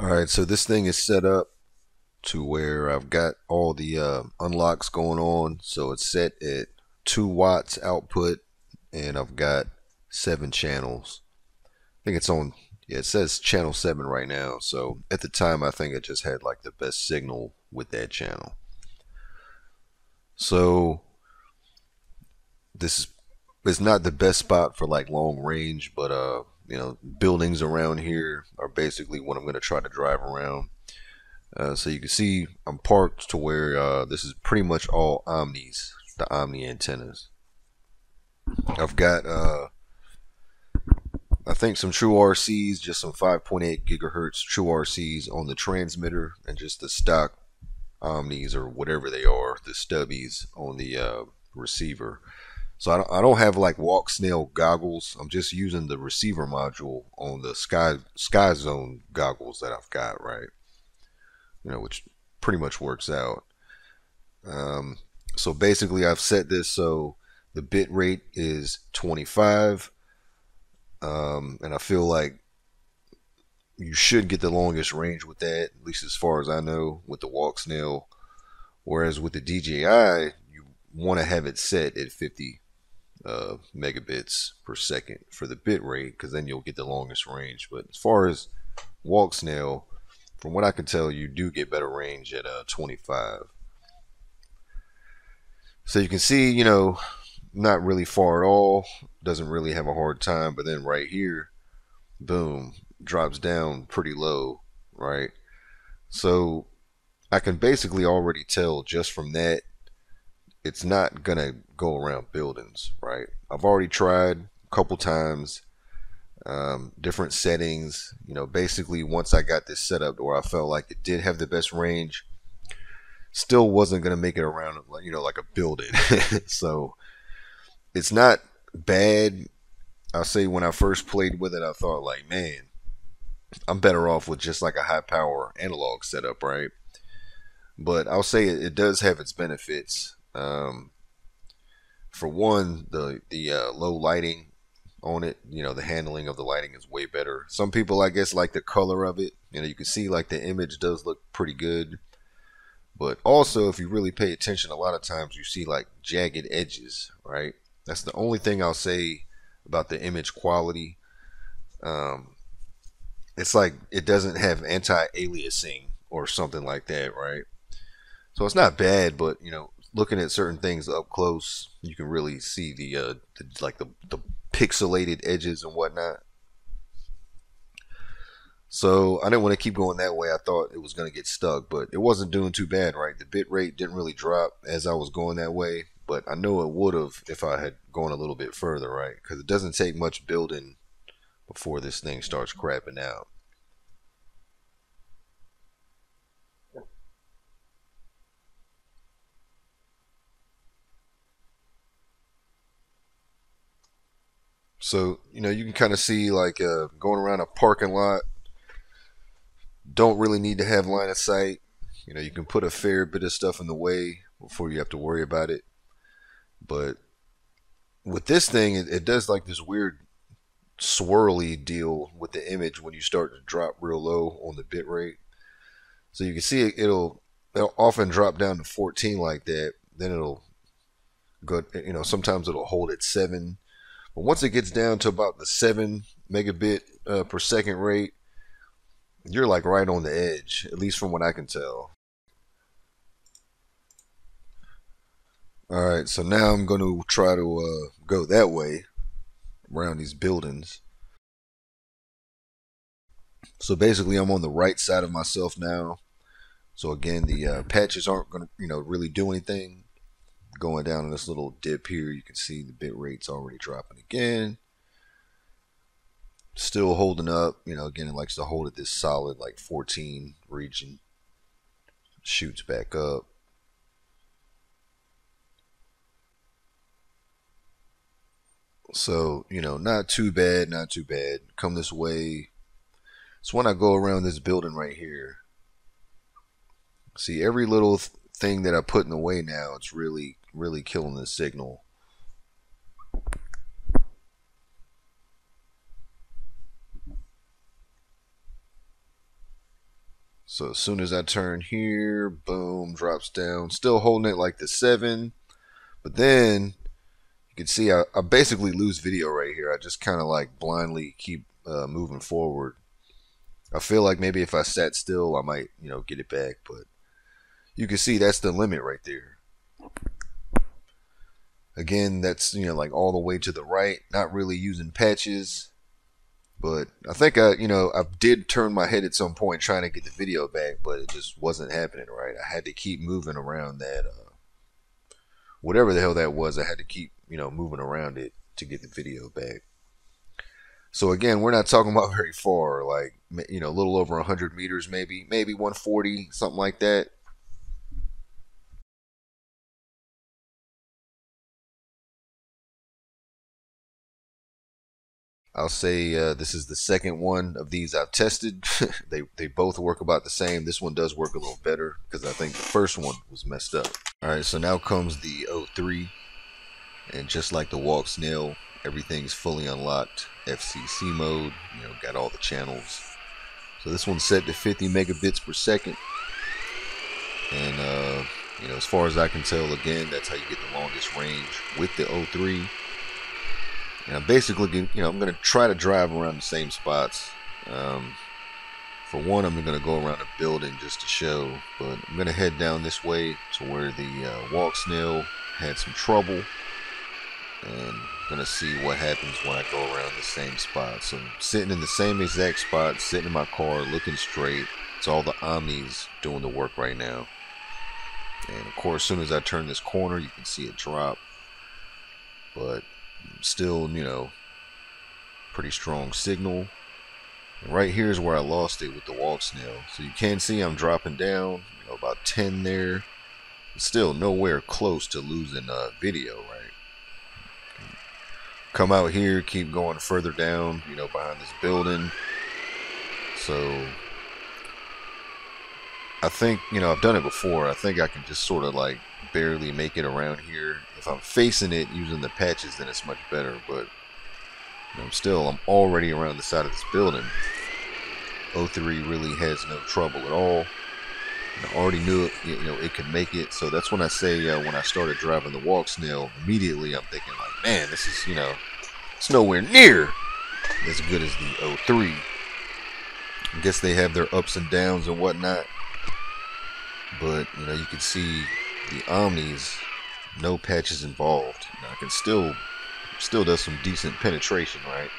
Alright, so this thing is set up to where I've got all the uh, unlocks going on. So it's set at 2 watts output and I've got 7 channels. I think it's on, yeah, it says channel 7 right now. So at the time, I think it just had like the best signal with that channel. So this is it's not the best spot for like long range, but uh, you know, buildings around here are basically what I'm going to try to drive around. Uh, so you can see I'm parked to where uh, this is pretty much all Omnis, the Omni antennas. I've got, uh, I think some TrueRCs, just some 5.8 gigahertz TrueRCs on the transmitter, and just the stock Omnis or whatever they are, the stubbies on the uh, receiver. So I don't, I don't have like Walksnail goggles. I'm just using the receiver module on the sky Skyzone goggles that I've got, right? You know, which pretty much works out. Um, so basically, I've set this so the bit rate is 25, um, and I feel like you should get the longest range with that, at least as far as I know, with the Walksnail. Whereas with the DJI, you want to have it set at 50 uh, megabits per second for the bit rate because then you'll get the longest range. But as far as Walksnail, from what I can tell, you do get better range at uh, 25. So you can see, you know, not really far at all. Doesn't really have a hard time. But then right here, boom, drops down pretty low, right? So I can basically already tell just from that it's not gonna go around buildings, right? I've already tried a couple times, um, different settings. You know, basically once I got this set up where I felt like it did have the best range, still wasn't gonna make it around, you know, like a building. so it's not bad. I'll say when I first played with it, I thought like, man, I'm better off with just like a high power analog setup, right? But I'll say it, it does have its benefits. Um, for one, the the uh, low lighting on it, you know, the handling of the lighting is way better. Some people, I guess, like the color of it. You know, you can see like the image does look pretty good. But also, if you really pay attention, a lot of times you see like jagged edges, right? That's the only thing I'll say about the image quality. Um, it's like it doesn't have anti-aliasing or something like that, right? So it's not bad, but you know, looking at certain things up close, you can really see the, uh, the like the, the pixelated edges and whatnot. So I didn't want to keep going that way. I thought it was going to get stuck, but it wasn't doing too bad, right? The bit rate didn't really drop as I was going that way, but I know it would have if I had gone a little bit further, right? Because it doesn't take much building before this thing starts crapping out. So, you know, you can kind of see like uh, going around a parking lot. Don't really need to have line of sight. You know, you can put a fair bit of stuff in the way before you have to worry about it. But with this thing, it, it does like this weird swirly deal with the image when you start to drop real low on the bit rate. So you can see it, it'll, it'll often drop down to 14 like that. Then it'll go, you know, sometimes it'll hold at 7 but once it gets down to about the 7 megabit uh, per second rate, you're like right on the edge, at least from what I can tell. Alright, so now I'm going to try to uh, go that way around these buildings. So basically, I'm on the right side of myself now. So again, the uh, patches aren't going to, you know, really do anything going down in this little dip here, you can see the bit rate's already dropping again. Still holding up, you know, again, it likes to hold at this solid like 14 region. Shoots back up. So, you know, not too bad, not too bad. Come this way. So when I go around this building right here, see every little thing that I put in the way now, it's really really killing the signal. So as soon as I turn here, boom, drops down. Still holding it like the 7. But then you can see I, I basically lose video right here. I just kind of like blindly keep uh, moving forward. I feel like maybe if I sat still, I might, you know, get it back. But you can see that's the limit right there. Again, that's, you know, like all the way to the right. Not really using patches. But I think I, you know, I did turn my head at some point trying to get the video back, but it just wasn't happening right. I had to keep moving around that, uh, whatever the hell that was. I had to keep, you know, moving around it to get the video back. So again, we're not talking about very far, like you know, a little over 100 meters, maybe, maybe 140, something like that. I'll say uh, this is the second one of these I've tested. they they both work about the same. This one does work a little better because I think the first one was messed up. All right, so now comes the O3, and just like the Walksnail, everything's fully unlocked. FCC mode, you know, got all the channels. So this one's set to 50 megabits per second, and uh, you know, as far as I can tell, again, that's how you get the longest range with the O3 and I'm basically, you know, I'm going to try to drive around the same spots. Um, for one, I'm going to go around the building just to show, but I'm going to head down this way to where the uh, Walksnail had some trouble. And I'm going to see what happens when I go around the same spot. So I'm sitting in the same exact spot, sitting in my car, looking straight. It's all the Omnis doing the work right now. And of course, as soon as I turn this corner, you can see it drop. But still, you know, pretty strong signal. And right here is where I lost it with the Walksnail. So you can see I'm dropping down, you know, about 10 there. Still nowhere close to losing uh, video, right? Come out here, keep going further down, you know, behind this building. So I think, you know, I've done it before. I think I can just sort of like barely make it around here. If I'm facing it using the patches, then it's much better. But know, still, I'm already around the side of this building. O3 really has no trouble at all. I already knew it, you know, it could make it. So that's when I say uh, when I started driving the Walksnail, immediately I'm thinking like, man, this is, you know, it's nowhere near as good as the O3. I guess they have their ups and downs and whatnot. But, you know, you can see the Omnis, no patches involved. Now, I can still still does some decent penetration, right?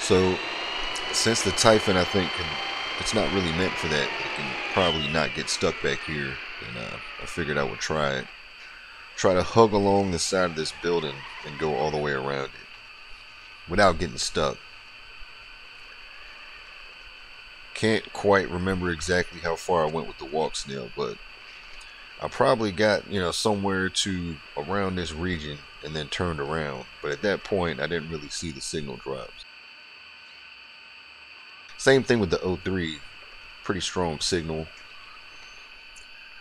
So, since the Typhon, I think, can, it's not really meant for that. It can probably not get stuck back here. And uh, I figured I would try it. Try to hug along the side of this building and go all the way around it without getting stuck. Can't quite remember exactly how far I went with the Walksnail, but I probably got, you know, somewhere to around this region and then turned around. But at that point, I didn't really see the signal drops. Same thing with the O3. Pretty strong signal.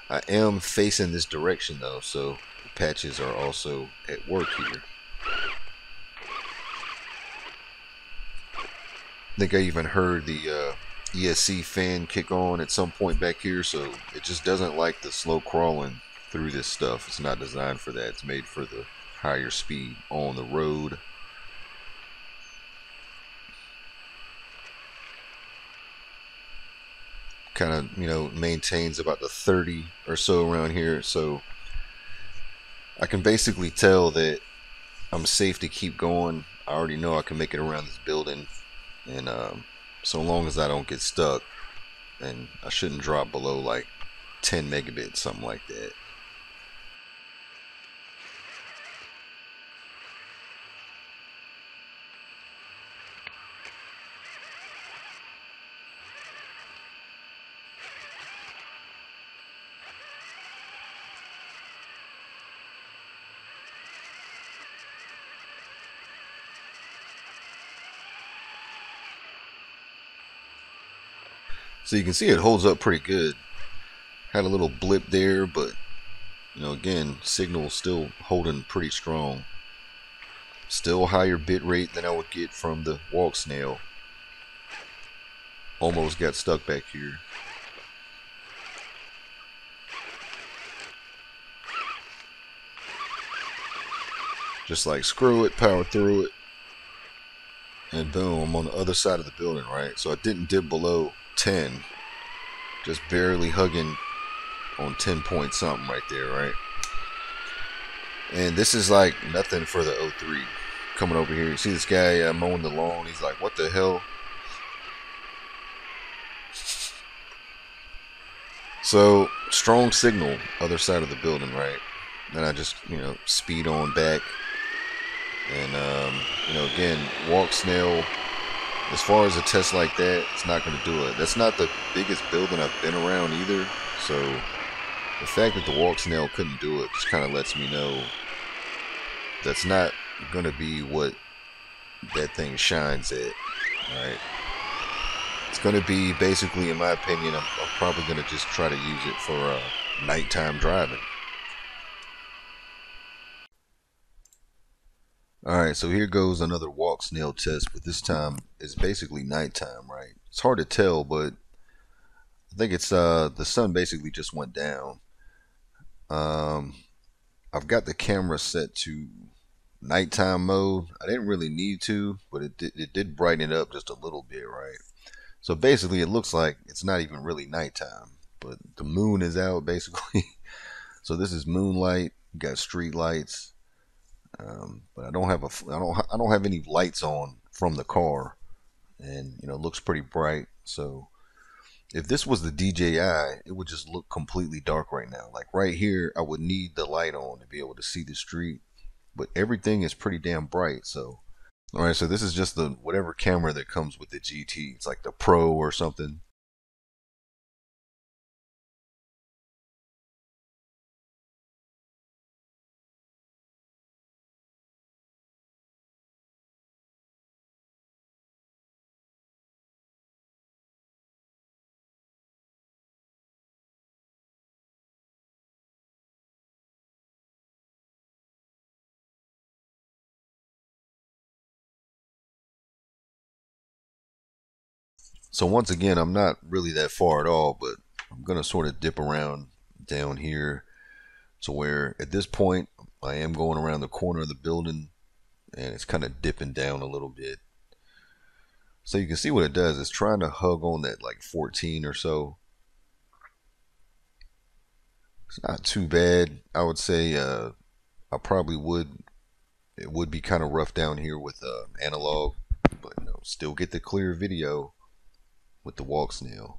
I am facing this direction though, so the patches are also at work here. I think I even heard the uh, ESC fan kick on at some point back here, so it just doesn't like the slow crawling through this stuff. It's not designed for that. It's made for the higher speed on the road. Kind of, you know, maintains about the 30 or so around here, so I can basically tell that I'm safe to keep going. I already know I can make it around this building, and um, so long as I don't get stuck and I shouldn't drop below like 10 megabits something like that So you can see it holds up pretty good. Had a little blip there, but you know, again, signal still holding pretty strong. Still higher bit rate than I would get from the Walksnail. Almost got stuck back here. Just like screw it, power through it. And boom, I'm on the other side of the building, right? So I didn't dip below 10. Just barely hugging on 10 point something right there, right? And this is like nothing for the O3 coming over here. You see this guy uh, mowing the lawn. He's like, what the hell? So strong signal, other side of the building, right? Then I just, you know, speed on back. And, um, you know, again, Walksnail. As far as a test like that, it's not going to do it. That's not the biggest building I've been around either. So the fact that the Walksnail couldn't do it just kind of lets me know that's not going to be what that thing shines at, right? It's going to be basically, in my opinion, I'm, I'm probably going to just try to use it for uh, nighttime driving. Alright, so here goes another Walksnail test, but this time it's basically nighttime, right? It's hard to tell, but I think it's uh the sun basically just went down. Um, I've got the camera set to nighttime mode. I didn't really need to, but it did, it did brighten it up just a little bit, right? So basically, it looks like it's not even really nighttime, but the moon is out basically. so this is moonlight. You got street lights, um, but I don't have a I don't I don't have any lights on from the car, and you know it looks pretty bright. So if this was the DJI, it would just look completely dark right now. Like right here, I would need the light on to be able to see the street, but everything is pretty damn bright. So, all right, so this is just the whatever camera that comes with the GT. It's like the Pro or something. So once again, I'm not really that far at all, but I'm going to sort of dip around down here to where at this point I am going around the corner of the building and it's kind of dipping down a little bit. So you can see what it does. It's trying to hug on that like 14 or so. It's not too bad. I would say uh, I probably would. It would be kind of rough down here with uh, analog, but you know, still get the clear video with the Walksnail.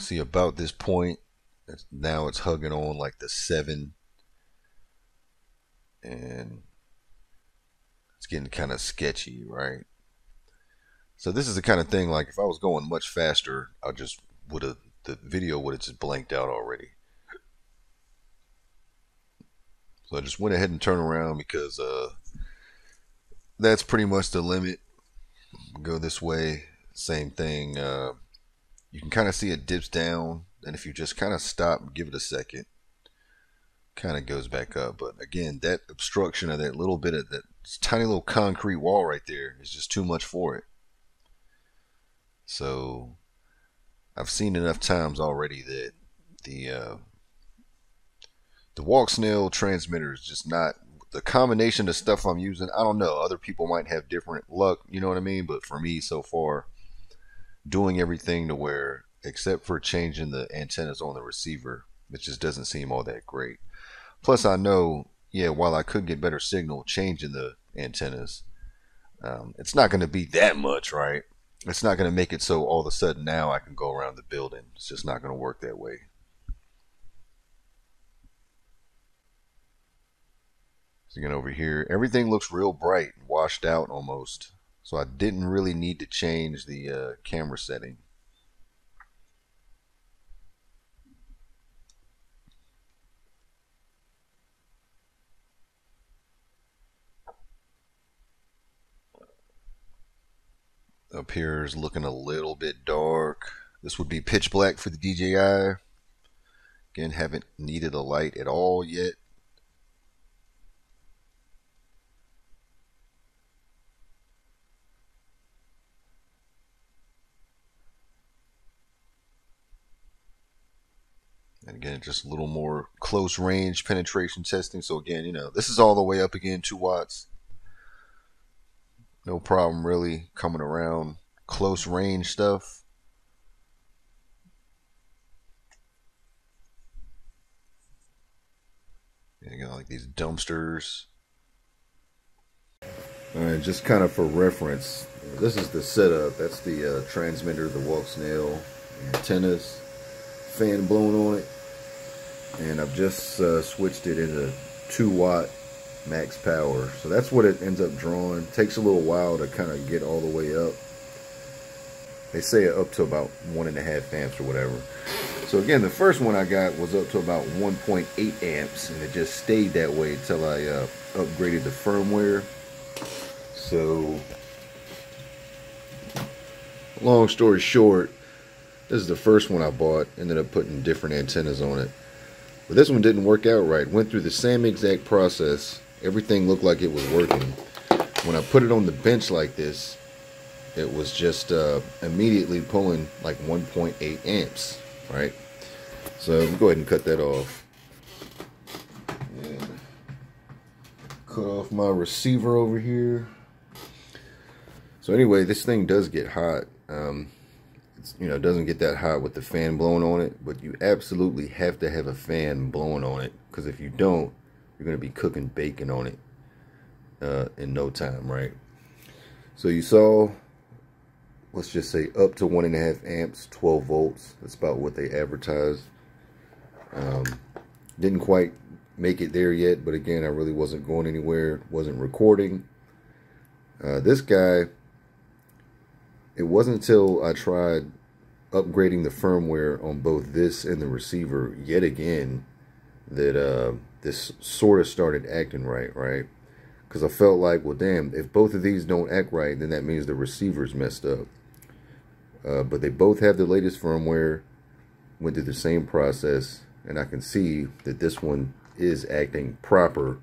See about this point, now it's hugging on like the seven, and it's getting kind of sketchy, right? So this is the kind of thing like if I was going much faster, I just would have the video would have just blanked out already. So I just went ahead and turned around because uh, that's pretty much the limit. Go this way, same thing. Uh, you can kind of see it dips down, and if you just kind of stop, give it a second, kind of goes back up. But again, that obstruction of that little bit of that tiny little concrete wall right there is just too much for it. So I've seen enough times already that the uh, the Walksnail transmitter is just not the combination of stuff I'm using, I don't know. Other people might have different luck, you know what I mean? But for me, so far, doing everything to where, except for changing the antennas on the receiver, it just doesn't seem all that great. Plus, I know, yeah, while I could get better signal changing the antennas, um, it's not going to be that much, right? It's not going to make it so all of a sudden now I can go around the building. It's just not going to work that way. So again over here, everything looks real bright and washed out almost. So I didn't really need to change the uh, camera setting. Up here is looking a little bit dark. This would be pitch black for the DJI. Again, haven't needed a light at all yet. Again, just a little more close range penetration testing. So again, you know, this is all the way up again, 2 watts. No problem really coming around close range stuff. And again, like these dumpsters. All right, just kind of for reference, this is the setup. That's the uh, transmitter, the Walksnail, antennas, fan blown on it and I've just uh, switched it into 2 watt max power. So that's what it ends up drawing. Takes a little while to kind of get all the way up. They say up to about one and a half amps or whatever. So again the first one I got was up to about 1.8 amps and it just stayed that way until I uh, upgraded the firmware. So long story short this is the first one I bought. Ended up putting different antennas on it but this one didn't work out right. Went through the same exact process. Everything looked like it was working. When I put it on the bench like this, it was just uh, immediately pulling like 1.8 amps, right? So go ahead and cut that off. And cut off my receiver over here. So anyway, this thing does get hot. Um, you know, doesn't get that hot with the fan blowing on it, but you absolutely have to have a fan blowing on it because if you don't, you're going to be cooking bacon on it uh, in no time, right? So you saw, let's just say up to one and a half amps, 12 volts. That's about what they advertised. Um, didn't quite make it there yet, but again, I really wasn't going anywhere, wasn't recording. Uh, this guy, it wasn't until I tried upgrading the firmware on both this and the receiver yet again that uh, this sort of started acting right, right? Because I felt like, well, damn, if both of these don't act right, then that means the receiver's messed up. Uh, but they both have the latest firmware, went through the same process, and I can see that this one is acting proper,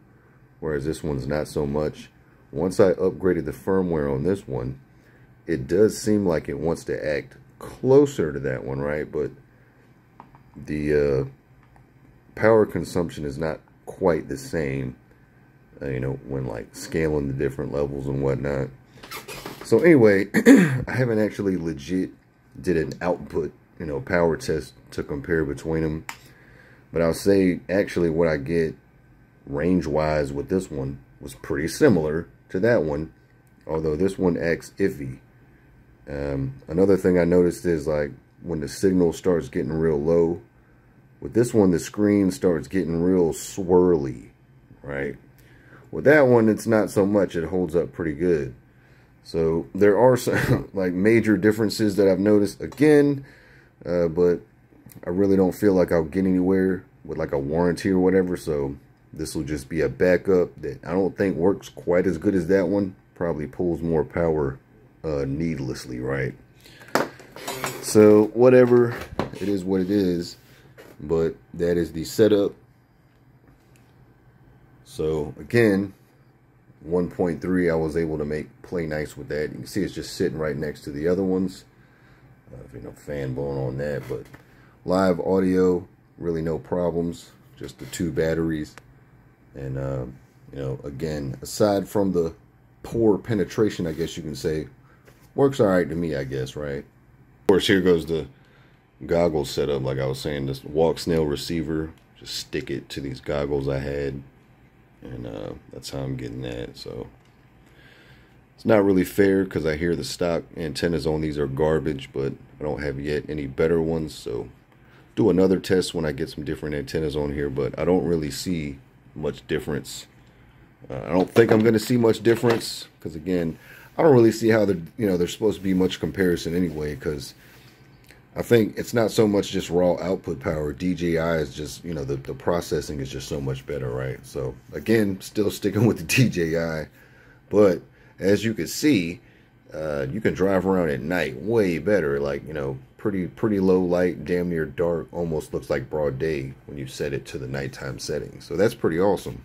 whereas this one's not so much. Once I upgraded the firmware on this one, it does seem like it wants to act closer to that one, right? But the uh, power consumption is not quite the same, uh, you know, when like scaling the different levels and whatnot. So anyway, I haven't actually legit did an output, you know, power test to compare between them. But I'll say actually what I get range-wise with this one was pretty similar to that one. Although this one acts iffy. Um, another thing I noticed is like when the signal starts getting real low, with this one, the screen starts getting real swirly, right? With that one, it's not so much. It holds up pretty good. So there are some like major differences that I've noticed again, uh, but I really don't feel like I'll get anywhere with like a warranty or whatever. So this will just be a backup that I don't think works quite as good as that one. Probably pulls more power uh, needlessly, right? So whatever, it is what it is. But that is the setup. So again, 1.3 I was able to make play nice with that. You can see it's just sitting right next to the other ones. Uh, you know, fan blowing on that, but live audio, really no problems. Just the two batteries. And, uh, you know, again, aside from the poor penetration, I guess you can say, works all right to me, I guess, right? Of course, here goes the goggles setup. Like I was saying, this Walksnail receiver, just stick it to these goggles I had, and uh, that's how I'm getting that. So it's not really fair because I hear the stock antennas on these are garbage, but I don't have yet any better ones. So do another test when I get some different antennas on here, but I don't really see much difference. Uh, I don't think I'm going to see much difference because again, I don't really see how they're, you know, there's supposed to be much comparison anyway, because I think it's not so much just raw output power. DJI is just, you know, the, the processing is just so much better, right? So, again, still sticking with the DJI. But, as you can see, uh, you can drive around at night way better, like, you know, pretty pretty low light, damn near dark, almost looks like broad day when you set it to the nighttime setting. So that's pretty awesome.